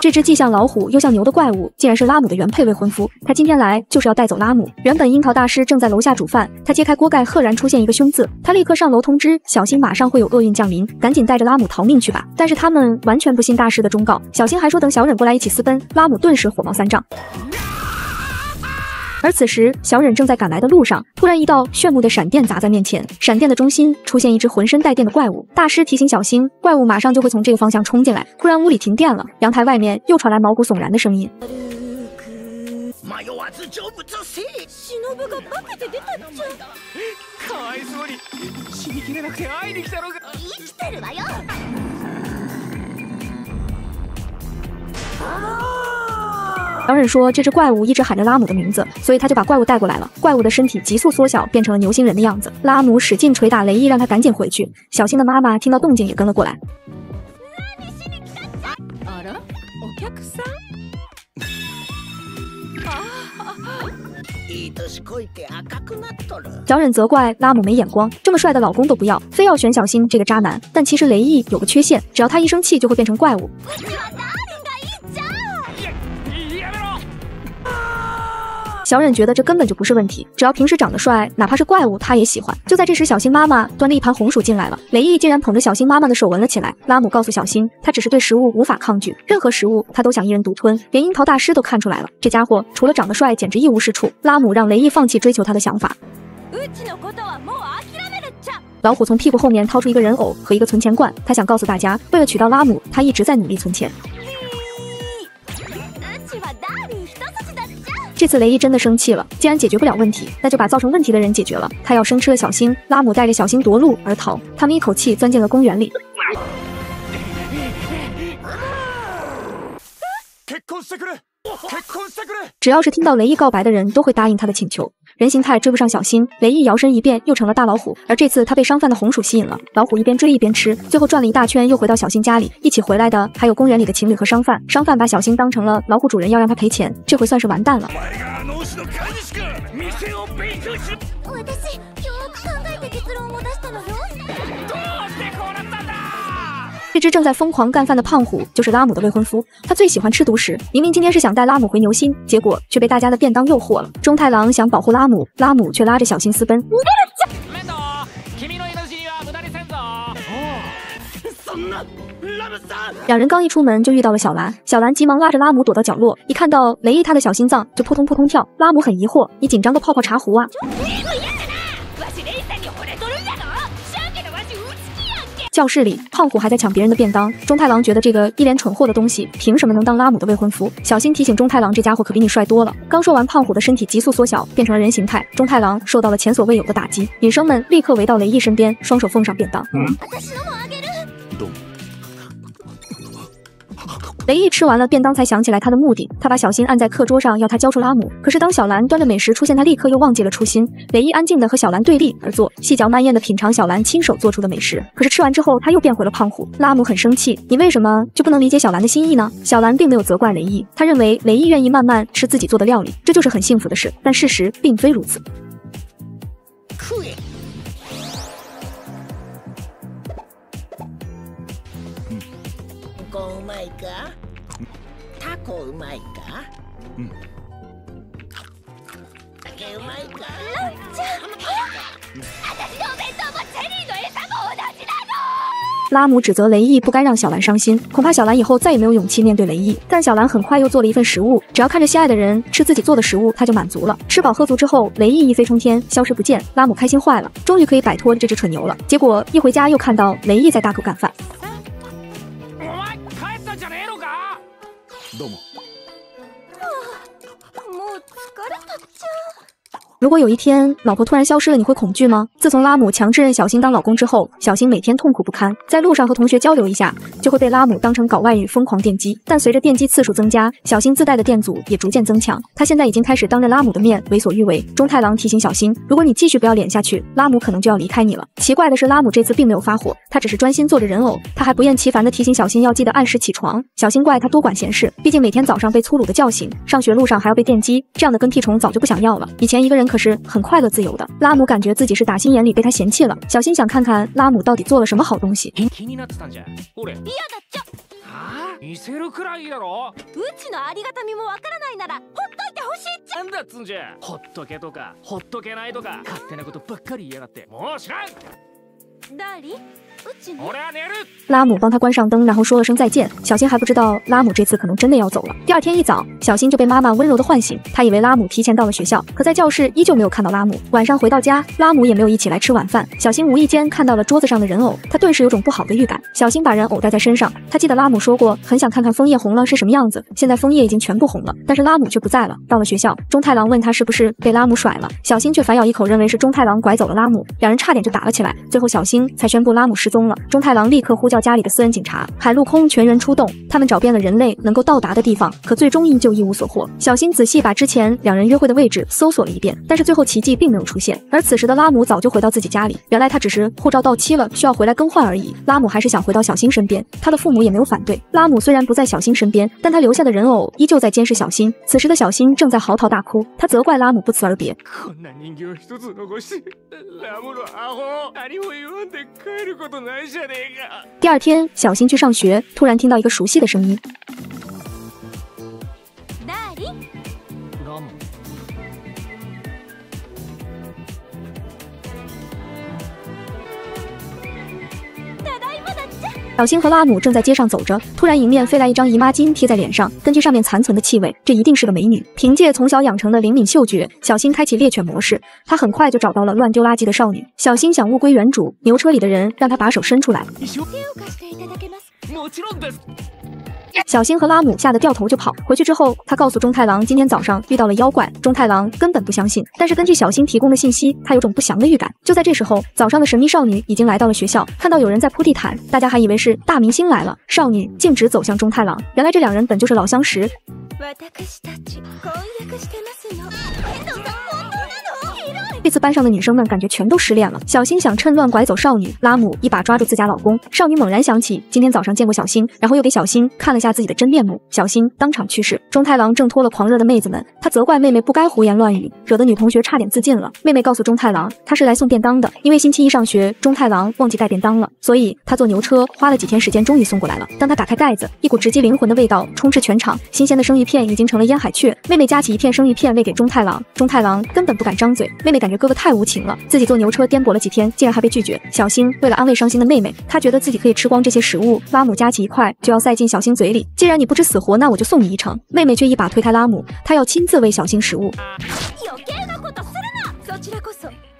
这只既像老虎又像牛的怪物，竟然是拉姆的原配未婚夫。他今天来就是要带走拉姆。原本樱桃大师正在楼下煮饭，他揭开锅盖，赫然出现一个凶字。他立刻上楼通知，小新马上会有厄运降临，赶紧带着拉姆逃命去吧。但是他们完全不信大师的忠告，小新还说等小忍过来一起私奔。拉姆顿时火冒三丈。而此时，小忍正在赶来的路上，突然一道炫目的闪电砸在面前，闪电的中心出现一只浑身带电的怪物。大师提醒小新，怪物马上就会从这个方向冲进来。突然，屋里停电了，阳台外面又传来毛骨悚然的声音。小忍说：“这只怪物一直喊着拉姆的名字，所以他就把怪物带过来了。怪物的身体急速缩小，变成了牛星人的样子。拉姆使劲捶打雷伊，让他赶紧回去。小新的妈妈听到动静也跟了过来。小忍责怪拉姆没眼光，这么帅的老公都不要，非要选小新这个渣男。但其实雷伊有个缺陷，只要他一生气就会变成怪物。”小忍觉得这根本就不是问题，只要平时长得帅，哪怕是怪物他也喜欢。就在这时，小新妈妈端着一盘红薯进来了，雷毅竟然捧着小新妈妈的手闻了起来。拉姆告诉小新，他只是对食物无法抗拒，任何食物他都想一人独吞。连樱桃大师都看出来了，这家伙除了长得帅，简直一无是处。拉姆让雷毅放弃追求他的想法。老虎从屁股后面掏出一个人偶和一个存钱罐，他想告诉大家，为了娶到拉姆，他一直在努力存钱。这次雷伊真的生气了，既然解决不了问题，那就把造成问题的人解决了。他要生吃了小新，拉姆带着小新夺路而逃，他们一口气钻进了公园里。只要是听到雷伊告白的人，都会答应他的请求。人形态追不上小新，雷毅摇身一变又成了大老虎。而这次他被商贩的红薯吸引了，老虎一边追一边吃，最后转了一大圈又回到小新家里。一起回来的还有公园里的情侣和商贩。商贩把小新当成了老虎主人，要让他赔钱，这回算是完蛋了。这只正在疯狂干饭的胖虎就是拉姆的未婚夫，他最喜欢吃独食。明明今天是想带拉姆回牛心，结果却被大家的便当诱惑了。中太郎想保护拉姆，拉姆却拉着小新私奔。两人刚一出门就遇到了小兰，小兰急忙拉着拉姆躲到角落，一看到雷伊他的小心脏就扑通扑通跳。拉姆很疑惑，你紧张个泡泡茶壶啊！教室里，胖虎还在抢别人的便当。中太郎觉得这个一脸蠢货的东西，凭什么能当拉姆的未婚夫？小心提醒中太郎，这家伙可比你帅多了。刚说完，胖虎的身体急速缩小，变成了人形态。中太郎受到了前所未有的打击，女生们立刻围到雷毅身边，双手奉上便当。雷毅吃完了便当，才想起来他的目的。他把小新按在课桌上，要他交出拉姆。可是当小兰端着美食出现，他立刻又忘记了初心。雷毅安静的和小兰对立而坐，细嚼慢咽的品尝小兰亲手做出的美食。可是吃完之后，他又变回了胖虎。拉姆很生气，你为什么就不能理解小兰的心意呢？小兰并没有责怪雷毅，他认为雷毅愿意慢慢吃自己做的料理，这就是很幸福的事。但事实并非如此。拉姆指责雷毅不该让小兰伤心，恐怕小兰以后再也没有勇气面对雷毅。但小兰很快又做了一份食物，只要看着心爱的人吃自己做的食物，她就满足了。吃饱喝足之后，雷毅一飞冲天，消失不见。拉姆开心坏了，终于可以摆脱这只蠢牛了。结果一回家又看到雷毅在大口干饭。Domo. 如果有一天老婆突然消失了，你会恐惧吗？自从拉姆强制认小新当老公之后，小新每天痛苦不堪，在路上和同学交流一下，就会被拉姆当成搞外遇疯狂电击。但随着电击次数增加，小新自带的电阻也逐渐增强，他现在已经开始当着拉姆的面为所欲为。中太郎提醒小新，如果你继续不要脸下去，拉姆可能就要离开你了。奇怪的是，拉姆这次并没有发火，他只是专心做着人偶。他还不厌其烦地提醒小新要记得按时起床。小新怪他多管闲事，毕竟每天早上被粗鲁的叫醒，上学路上还要被电击，这样的跟屁虫早就不想要了。以前一个人。可是很快乐自由的拉姆感觉自己是打心眼里被他嫌弃了。小新想看看拉姆到底做了什么好东西。 見せるくらいやろうちのありがたみもわからないならほっといてほしいっちなんだっつんじゃほっとけとかほっとけないとか勝手なことばっかり言いやがってもう知らんダーリンうちの俺は寝る 拉姆帮他关上灯，然后说了声再见。小新还不知道拉姆这次可能真的要走了。第二天一早，小新就被妈妈温柔的唤醒，他以为拉姆提前到了学校，可在教室依旧没有看到拉姆。晚上回到家，拉姆也没有一起来吃晚饭。小新无意间看到了桌子上的人偶，他顿时有种不好的预感。小新把人偶带在身上，他记得拉姆说过很想看看枫叶红了是什么样子，现在枫叶已经全部红了，但是拉姆却不在了。到了学校，中太郎问他是不是被拉姆甩了，小新却反咬一口，认为是中太郎拐走了拉姆，两人差点就打了起来。最后小新才宣布拉姆失踪了。中太郎立刻呼叫家里的私人警察，海陆空全员出动，他们找遍了人类能够到达的地方，可最终依旧一无所获。小新仔细把之前两人约会的位置搜索了一遍，但是最后奇迹并没有出现。而此时的拉姆早就回到自己家里，原来他只是护照到期了，需要回来更换而已。拉姆还是想回到小新身边，他的父母也没有反对。拉姆虽然不在小新身边，但他留下的人偶依旧在监视小新。此时的小新正在嚎啕大哭，他责怪拉姆不辞而别。こんな人形一つ残しラムのアホ何も言わんで帰ることないじゃねえか第二天，小新去上学，突然听到一个熟悉的声音。 だっちゃ小新和拉姆正在街上走着，突然迎面飞来一张姨妈巾贴在脸上。根据上面残存的气味，这一定是个美女。凭借从小养成的灵敏嗅觉，小新开启猎犬模式，他很快就找到了乱丢垃圾的少女。小新想物归原主，牛车里的人让他把手伸出来。 小新和拉姆吓得掉头就跑。回去之后，他告诉中太郎今天早上遇到了妖怪。中太郎根本不相信，但是根据小新提供的信息，他有种不祥的预感。就在这时候，早上的神秘少女已经来到了学校，看到有人在铺地毯，大家还以为是大明星来了。少女径直走向中太郎，原来这两人本就是老相识。这次班上的女生们感觉全都失恋了。小新想趁乱拐走少女，拉姆一把抓住自家老公。少女猛然想起今天早上见过小新，然后又给小新看了下自己的真面目，小新当场去世。中太郎挣脱了狂热的妹子们，他责怪妹妹不该胡言乱语，惹得女同学差点自尽了。妹妹告诉中太郎，她是来送便当的，因为星期一上学，中太郎忘记带便当了，所以他坐牛车花了几天时间，终于送过来了。当他打开盖子，一股直击灵魂的味道充斥全场，新鲜的生鱼片已经成了烟海雀。妹妹夹起一片生鱼片喂给中太郎，中太郎根本不敢张嘴。妹妹感感觉哥哥太无情了，自己坐牛车颠簸了几天，竟然还被拒绝。小星为了安慰伤心的妹妹，她觉得自己可以吃光这些食物。拉姆夹起一块就要塞进小星嘴里，既然你不知死活，那我就送你一程。妹妹却一把推开拉姆，她要亲自喂小星食物。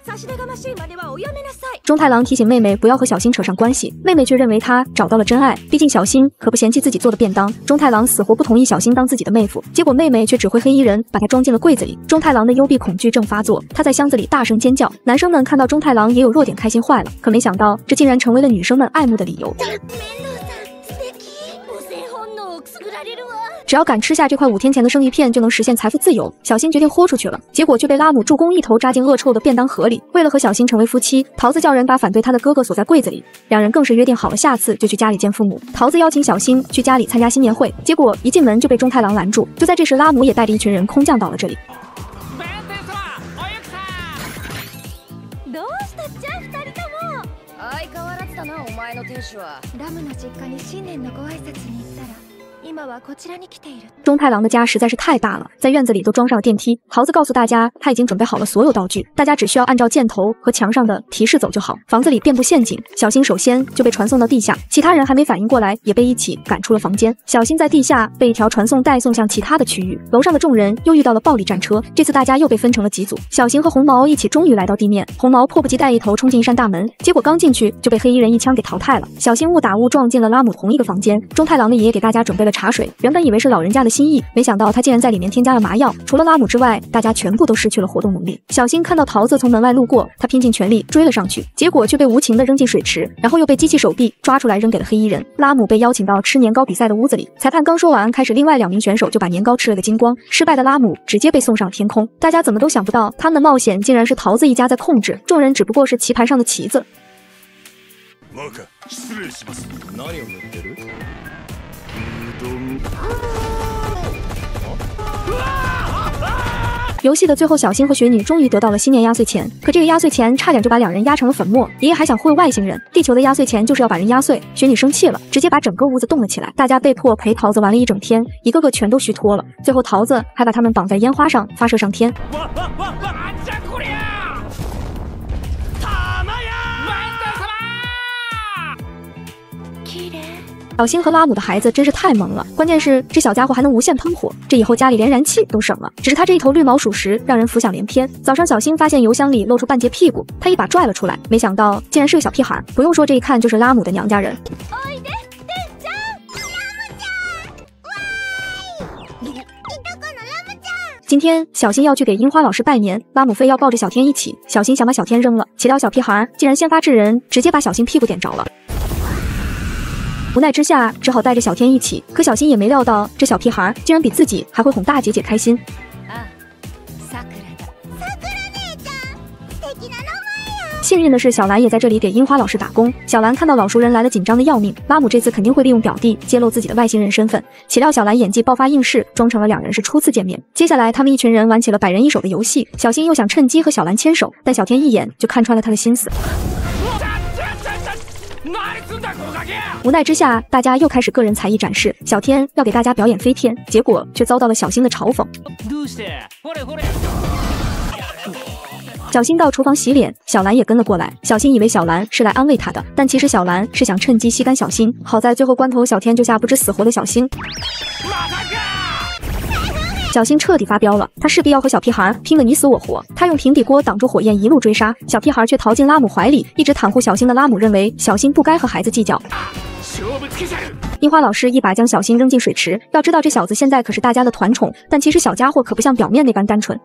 余計なことするなそちらこそ差し出がましい真似はおやめなさい中太郎提醒妹妹不要和小新扯上关系，妹妹却认为他找到了真爱。毕竟小新可不嫌弃自己做的便当。中太郎死活不同意小新当自己的妹夫，结果妹妹却指挥黑衣人把他装进了柜子里。中太郎的幽闭恐惧症发作，他在箱子里大声尖叫。男生们看到中太郎也有弱点，开心坏了。可没想到，这竟然成为了女生们爱慕的理由。 只要敢吃下这块五天前的生鱼片，就能实现财富自由。小新决定豁出去了，结果却被拉姆助攻一头扎进恶臭的便当盒里。为了和小新成为夫妻，桃子叫人把反对他的哥哥锁在柜子里，两人更是约定好了下次就去家里见父母。桃子邀請小新去家里参加新年会，结果一进门就被中太郎拦住。就在这时，拉姆也带着一群人空降到了这里。弁天様おゆきさんどうしたっちゃ二人とも相変わらずだなお前の亭主はラムの実家に新年のご挨拶に行ったら 今はこちらに来ている中太郎的家实在是太大了，在院子里都装上了电梯。桃子告诉大家，他已经准备好了所有道具，大家只需要按照箭头和墙上的提示走就好。房子里遍布陷阱，小新首先就被传送到地下，其他人还没反应过来，也被一起赶出了房间。小新在地下被一条传送带送向其他的区域，楼上的众人又遇到了暴力战车，这次大家又被分成了几组。小新和红毛一起终于来到地面，红毛迫不及待一头冲进一扇大门，结果刚进去就被黑衣人一枪给淘汰了。小新误打误撞进了拉姆同一个房间，中太郎的爷爷给大家准备了茶 水，原本以为是老人家的心意，没想到他竟然在里面添加了麻药。除了拉姆之外，大家全部都失去了活动能力。小新看到桃子从门外路过，他拼尽全力追了上去，结果却被无情的扔进水池，然后又被机器手臂抓出来扔给了黑衣人。拉姆被邀请到吃年糕比赛的屋子里，裁判刚说完开始，另外两名选手就把年糕吃了个精光。失败的拉姆直接被送上天空。大家怎么都想不到，他们的冒险竟然是桃子一家在控制，众人只不过是棋盘上的棋子。バカ失礼します何を塗ってるうどん 游戏的最后，小新和雪女终于得到了新年压岁钱，可这个压岁钱差点就把两人压成了粉末。爷爷还想忽悠外星人，地球的压岁钱就是要把人压碎。雪女生气了，直接把整个屋子冻了起来，大家被迫陪桃子玩了一整天，一个个全都虚脱了。最后桃子还把他们绑在烟花上发射上天。わわわ 小新和拉姆的孩子真是太萌了，关键是这小家伙还能无限喷火，这以后家里连燃气都省了。只是他这一头绿毛属实让人浮想联翩。早上小新发现邮箱里露出半截屁股，他一把拽了出来，没想到竟然是个小屁孩。不用说，这一看就是拉姆的娘家人。今天小新要去给樱花老师拜年，拉姆非要抱着小天一起。小新想把小天扔了，岂料小屁孩竟然先发制人，直接把小新屁股点着了。无奈之下，只好带着小天一起。可小新也没料到，这小屁孩竟然比自己还会哄大姐姐开心。あさくらだ素敵なの幸运的是，小兰也在这里给樱花老师打工。小兰看到老熟人来了，紧张的要命。拉姆这次肯定会利用表弟揭露自己的外星人身份，岂料小兰演技爆发应试，装成了两人是初次见面。接下来，他们一群人玩起了百人一首的游戏。小新又想趁机和小兰牵手，但小天一眼就看穿了他的心思。 无奈之下，大家又开始个人才艺展示。小天要给大家表演飞天，结果却遭到了小新的嘲讽。どうしてほれほれ小新到厨房洗脸，小兰也跟了过来。小新以为小兰是来安慰他的，但其实小兰是想趁机吸干小新。好在最后关头，小天救下不知死活的小新。 またか小新彻底发飙了，他势必要和小屁孩拼个你死我活。他用平底锅挡住火焰，一路追杀，小屁孩却逃进拉姆怀里。一直袒护小新的拉姆认为小新不该和孩子计较。勝負つけちゃう樱花老师一把将小新扔进水池。要知道这小子现在可是大家的团宠，但其实小家伙可不像表面那般单纯。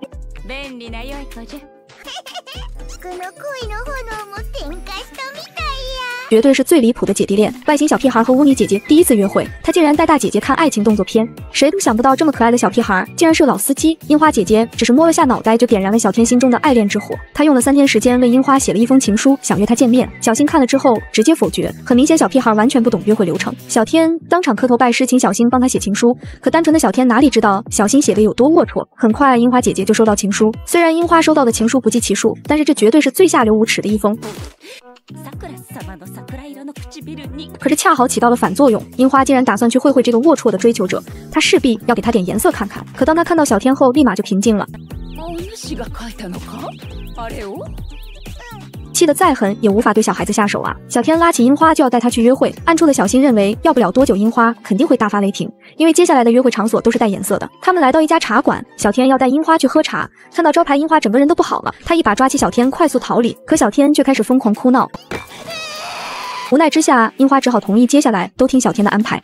绝对是最离谱的姐弟恋。外星小屁孩和巫女姐姐第一次约会，他竟然带大姐姐看爱情动作片，谁都想不到这么可爱的小屁孩竟然是老司机。樱花姐姐只是摸了下脑袋，就点燃了小天心中的爱恋之火。她用了三天时间为樱花写了一封情书，想约她见面。小新看了之后直接否决，很明显小屁孩完全不懂约会流程。小天当场磕头拜师，请小新帮他写情书。可单纯的小天哪里知道小新写的有多龌龊？很快，樱花姐姐就收到情书。虽然樱花收到的情书不计其数，但是这绝对是最下流无耻的一封。さくら様の桜色の唇に可是恰好起到了反作用，樱花竟然打算去会会这个龌龊的追求者，他势必要给他点颜色看看。可当他看到小天后，立马就平静了， 气得再狠也无法对小孩子下手啊！小天拉起樱花就要带她去约会，暗处的小新认为要不了多久，樱花肯定会大发雷霆，因为接下来的约会场所都是带颜色的。他们来到一家茶馆，小天要带樱花去喝茶，看到招牌，樱花整个人都不好了，他一把抓起小天，快速逃离，可小天却开始疯狂哭闹。无奈之下，樱花只好同意接下来都听小天的安排。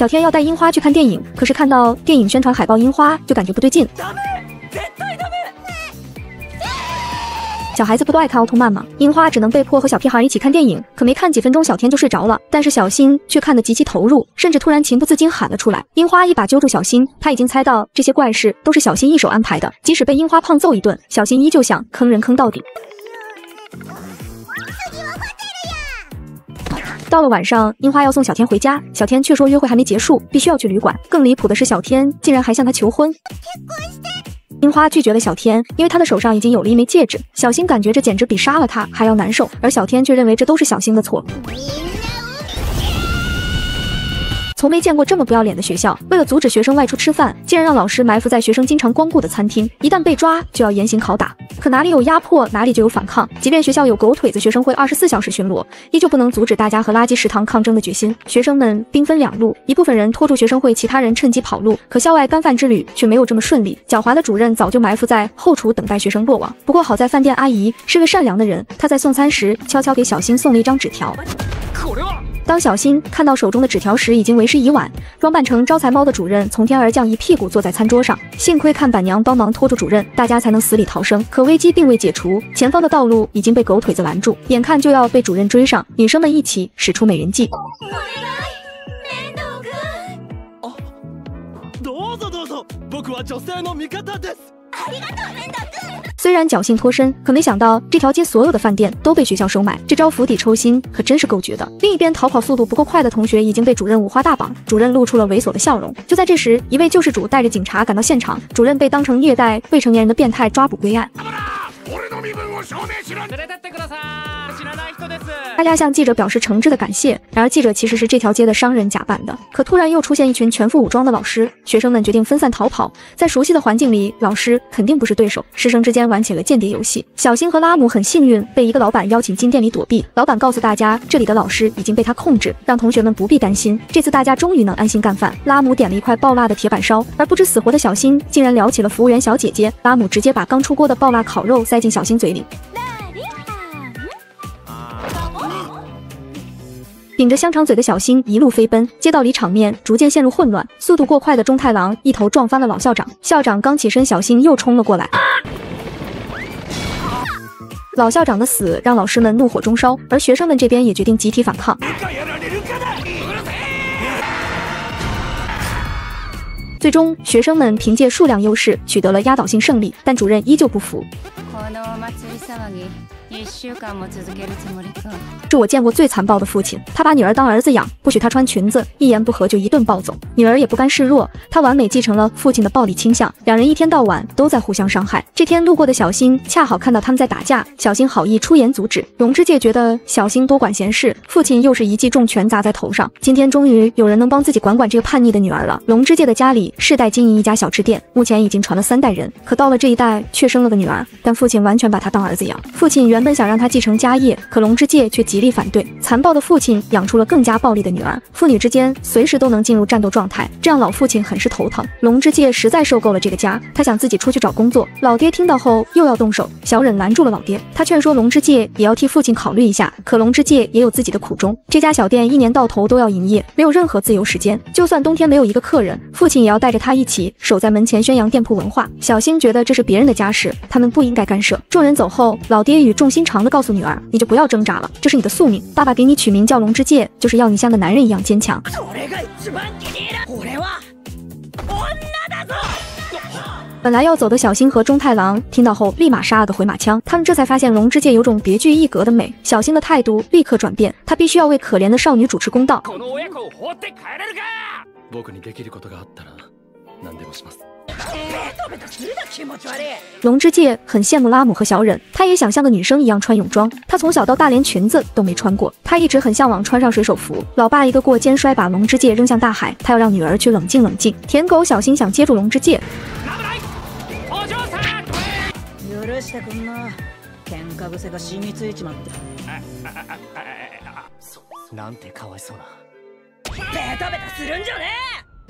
小天要带樱花去看电影，可是看到电影宣传海报，樱花就感觉不对劲。ダメ絶対ダメ小孩子不都爱看奥特曼吗？樱花只能被迫和小屁孩一起看电影，可没看几分钟，小天就睡着了。但是小新却看得极其投入，甚至突然情不自禁喊了出来。樱花一把揪住小新，他已经猜到这些怪事都是小新一手安排的，即使被樱花胖揍一顿，小新依旧想坑人坑到底。 到了晚上，樱花要送小天回家，小天却说约会还没结束，必须要去旅馆。更离谱的是，小天竟然还向她求婚。樱花拒绝了小天，因为他的手上已经有了一枚戒指。小新感觉这简直比杀了他还要难受，而小天却认为这都是小新的错。从没见过这么不要脸的学校，为了阻止学生外出吃饭，竟然让老师埋伏在学生经常光顾的餐厅，一旦被抓就要严刑拷打。可哪里有压迫，哪里就有反抗。即便学校有狗腿子学生会二十四小时巡逻，依旧不能阻止大家和垃圾食堂抗争的决心。学生们兵分两路，一部分人拖住学生会，其他人趁机跑路。可校外干饭之旅却没有这么顺利，狡猾的主任早就埋伏在后厨，等待学生落网。不过好在饭店阿姨是个善良的人，她在送餐时悄悄给小新送了一张纸条。これは 当小新看到手中的纸条时，已经为时已晚。装扮成招财猫的主任从天而降，一屁股坐在餐桌上。幸亏看板娘帮忙拖住主任，大家才能死里逃生。可危机并未解除，前方的道路已经被狗腿子拦住，眼看就要被主任追上。女生们一起使出美人计。面倒くんどうぞどうぞ僕は女性の味方です 虽然侥幸脱身，可没想到这条街所有的饭店都被学校收买，这招釜底抽薪可真是够绝的。另一边，逃跑速度不够快的同学已经被主任五花大绑，主任露出了猥琐的笑容。就在这时，一位救世主带着警察赶到现场，主任被当成虐待未成年人的变态抓捕归案。大家向记者表示诚挚的感谢。然而，记者其实是这条街的商人假扮的。可突然又出现一群全副武装的老师，学生们决定分散逃跑。在熟悉的环境里，老师肯定不是对手。师生之间玩起了间谍游戏。小新和拉姆很幸运被一个老板邀请进店里躲避。老板告诉大家，这里的老师已经被他控制，让同学们不必担心。这次大家终于能安心干饭。拉姆点了一块爆辣的铁板烧，而不知死活的小新竟然聊起了服务员小姐姐。拉姆直接把刚出锅的爆辣烤肉塞进小新嘴里。顶着香肠嘴的小新一路飞奔，街道里场面逐渐陷入混乱。速度过快的中太郎一头撞翻了老校长，校长刚起身，小新又冲了过来。老校长的死让老师们怒火中烧，而学生们这边也决定集体反抗。最终，学生们凭借数量优势取得了压倒性胜利，但主任依旧不服。是我见过最残暴的父亲，他把女儿当儿子养，不许她穿裙子，一言不合就一顿暴揍。女儿也不甘示弱，她完美继承了父亲的暴力倾向，两人一天到晚都在互相伤害。这天路过的小新恰好看到他们在打架，小新好意出言阻止。龙之介觉得小新多管闲事，父亲又是一记重拳砸在头上。今天终于有人能帮自己管管这个叛逆的女儿了。龙之介的家里世代经营一家小吃店，目前已经传了三代人，可到了这一代却生了个女儿，但父亲完全把她当儿子养。父亲原本想让她继承家业，可龙之介却极力反对。残暴的父亲养出了更加暴力的女儿，父女之间随时都能进入战斗状态，这让老父亲很是头疼。龙之介实在受够了这个家，他想自己出去找工作。老爹听到后又要动手，小忍拦住了老爹，他劝说龙之介也要替父亲考虑一下。可龙之介也有自己的苦衷，这家小店一年到头都要营业，没有任何自由时间，就算冬天没有一个客人，父亲也要带着他一起守在门前宣扬店铺文化。小新觉得这是别人的家事，他们不应该干涉。众人走后，老爹与众心肠的告诉女儿：“你就不要挣扎了，这是你的宿命。爸爸给你取名叫龙之介，就是要你像个男人一样坚强。”本来要走的小新和中太郎听到后，立马杀了个回马枪。他们这才发现龙之介有种别具一格的美。小新的态度立刻转变，他必须要为可怜的少女主持公道。龙之介很羡慕拉姆和小忍，他也想像个女生一样穿泳装。他从小到大连裙子都没穿过，他一直很向往穿上水手服。老爸一个过肩摔，把龙之介扔向大海。他要让女儿去冷静冷静。舔狗小心想接住龙之介。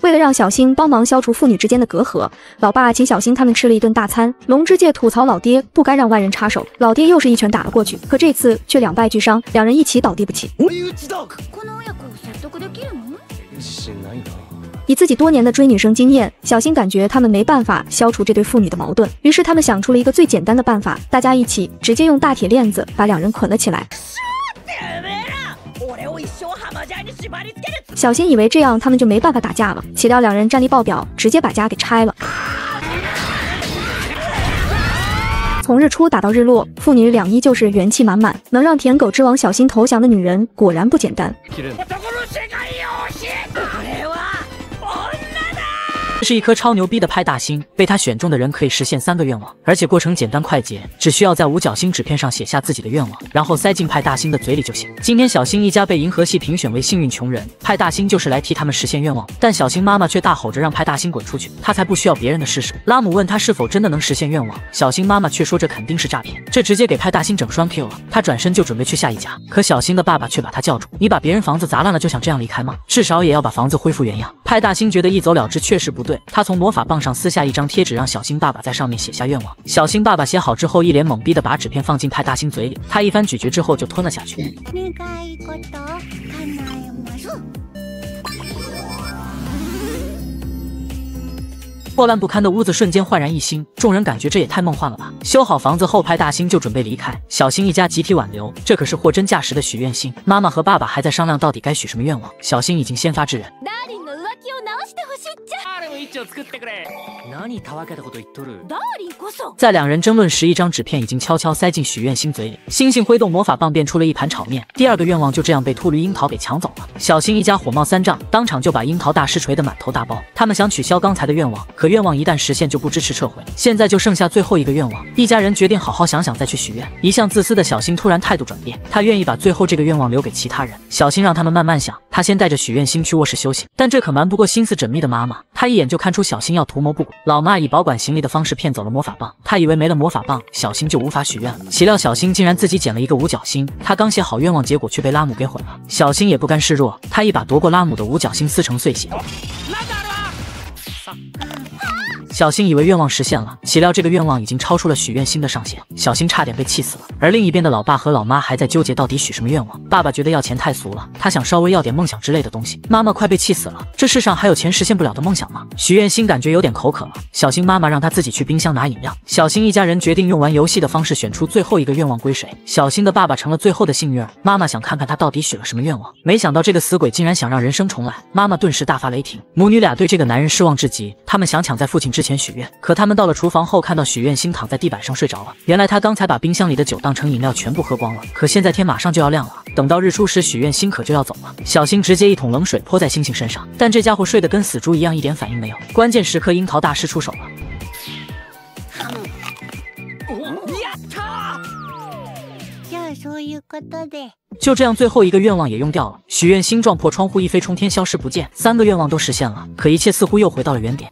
为了让小新帮忙消除父女之间的隔阂，老爸请小新他们吃了一顿大餐。龙之介吐槽老爹不该让外人插手，老爹又是一拳打了过去，可这次却两败俱伤，两人一起倒地不起。以自己多年的追女生经验，小新感觉他们没办法消除这对父女的矛盾，于是他们想出了一个最简单的办法，大家一起直接用大铁链子把两人捆了起来。小新以为这样他们就没办法打架了，岂料两人战力爆表，直接把家给拆了。从日出打到日落，父女俩依旧是元气满满。能让舔狗之王小新投降的女人，果然不简单。这是一颗超牛逼的派大星，被他选中的人可以实现三个愿望，而且过程简单快捷，只需要在五角星纸片上写下自己的愿望，然后塞进派大星的嘴里就行。今天小新一家被银河系评选为幸运穷人，派大星就是来替他们实现愿望，但小新妈妈却大吼着让派大星滚出去，他才不需要别人的施舍。拉姆问他是否真的能实现愿望，小新妈妈却说这肯定是诈骗，这直接给派大星整双 Q 了。他转身就准备去下一家，可小新的爸爸却把他叫住：“你把别人房子砸烂了就想这样离开吗？至少也要把房子恢复原样。”派大星觉得一走了之确实不对。对他从魔法棒上撕下一张贴纸，让小新爸爸在上面写下愿望。小新爸爸写好之后，一脸懵逼的把纸片放进派大星嘴里。他一番咀嚼之后就吞了下去。破烂不堪的屋子瞬间焕然一新，众人感觉这也太梦幻了吧！修好房子后，派大星就准备离开。小新一家集体挽留，这可是货真价实的许愿星。妈妈和爸爸还在商量到底该许什么愿望。小新已经先发制人。在两人争论时，一张纸片已经悄悄塞进许愿星嘴里。星星挥动魔法棒，变出了一盘炒面。第二个愿望就这样被秃驴樱桃给抢走了。小新一家火冒三丈，当场就把樱桃大师锤得满头大包。他们想取消刚才的愿望，可愿望一旦实现就不支持撤回。现在就剩下最后一个愿望，一家人决定好好想想再去许愿。一向自私的小新突然态度转变，他愿意把最后这个愿望留给其他人。小新让他们慢慢想，他先带着许愿星去卧室休息，但这可瞒不过心思缜密的妈妈。她一眼就看出小新要图谋不轨。老妈以保管行李的方式骗走了魔法棒，她以为没了魔法棒，小新就无法许愿了。岂料小新竟然自己捡了一个五角星，他刚写好愿望，结果却被拉姆给毁了。小新也不甘示弱，他一把夺过拉姆的五角星，撕成碎屑。小新以为愿望实现了，岂料这个愿望已经超出了许愿星的上限，小新差点被气死了。而另一边的老爸和老妈还在纠结到底许什么愿望。爸爸觉得要钱太俗了，他想稍微要点梦想之类的东西。妈妈快被气死了，这世上还有钱实现不了的梦想吗？许愿星感觉有点口渴了，小新妈妈让他自己去冰箱拿饮料。小新一家人决定用玩游戏的方式选出最后一个愿望归谁。小新的爸爸成了最后的幸运儿，妈妈想看看他到底许了什么愿望，没想到这个死鬼竟然想让人生重来，妈妈顿时大发雷霆。母女俩对这个男人失望至极，他们想抢在父亲之前许愿，可他们到了厨房后，看到许愿星躺在地板上睡着了。原来他刚才把冰箱里的酒当成饮料全部喝光了，可现在天马上就要亮了，等到日出时，许愿星可就要走了。小新直接一桶冷水泼在星星身上，但这家伙睡得跟死猪一样，一点反应没有。关键时刻，樱桃大师出手了。じゃあそういうことで就这样，最后一个愿望也用掉了。许愿星撞破窗户，一飞冲天，消失不见。三个愿望都实现了，可一切似乎又回到了原点。